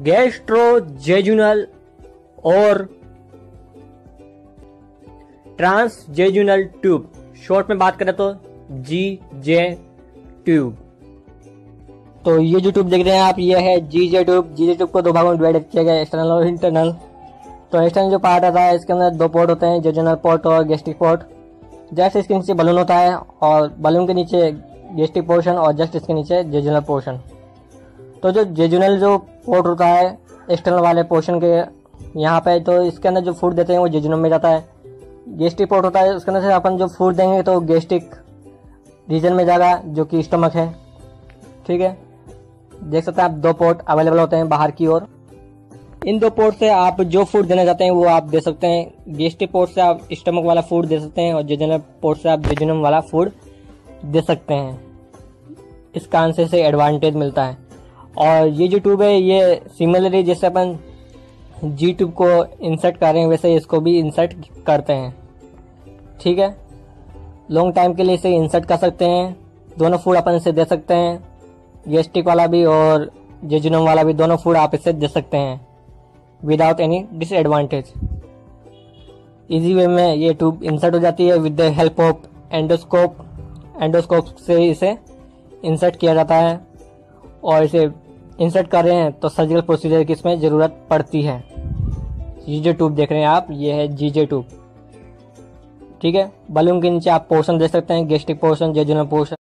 गैस्ट्रोजेजुनल और ट्रांसजेजुनल tube. Short में बात करें तो जी जे ट्यूब। तो ये जो ट्यूब देख रहे हैं आप, ये है जी जे ट्यूब। जी जे ट्यूब को दो भागों में डिवाइड किया गया एक्सटर्नल और इंटरनल तो एक्सटर्नल जो पार्ट आता है, इसके अंदर दो पोर्ट होते हैं जेजुनल पोर्ट और गेस्टिक पोर्ट जस्ट इसके नीचे बलून होता है और बलून के नीचे गेस्टिक पोर्शन और जस्ट इसके नीचे जेजुनल पोर्शन तो जो जेजुनल जो पोर्ट होता है एक्सटर्नल वाले पोर्शन के यहाँ पे तो इसके अंदर जो फ़ूड देते हैं वो जेजुनल में जाता है। गेस्टिक पोर्ट होता है, उसके अंदर से अपन जो फ़ूड देंगे तो गेस्टिक रीजन में जाएगा, जो कि स्टमक है। ठीक है? देख सकते हैं आप, दो पोर्ट अवेलेबल होते हैं बाहर की ओर। इन दो पोर्ट से आप जो फ़ूड देना चाहते हैं वो आप दे सकते हैं। गेस्टिक पोर्ट से आप स्टमक वाला फ़ूड दे सकते हैं और जेजुनल पोर्ट से आप जेजुनम वाला फ़ूड दे सकते हैं। इस कारण से एडवांटेज मिलता है। और ये जो ट्यूब है, ये सिमिलरली जैसे अपन जी ट्यूब को इंसर्ट कर रहे हैं, वैसे इसको भी इंसर्ट करते हैं। ठीक है? लॉन्ग टाइम के लिए इसे इंसर्ट कर सकते हैं। दोनों फ़ूड अपन इसे दे सकते हैं। गेस्टिक वाला भी और जेजुनम वाला भी, दोनों फ़ूड आप इसे दे सकते हैं। Without any disadvantage easy way में ये ट्यूब इंसर्ट हो जाती है with the help of endoscope endoscope से इसे इंसर्ट किया जाता है और इसे इंसर्ट कर रहे हैं तो सर्जिकल प्रोसीजर की इसमें ज़रूरत पड़ती है। ये जो ट्यूब देख रहे हैं आप, ये है जीजे ट्यूब ठीक है? बलून के नीचे आप पोर्शन देख सकते हैं गेस्टिक पोर्शन जेजुनल पोर्शन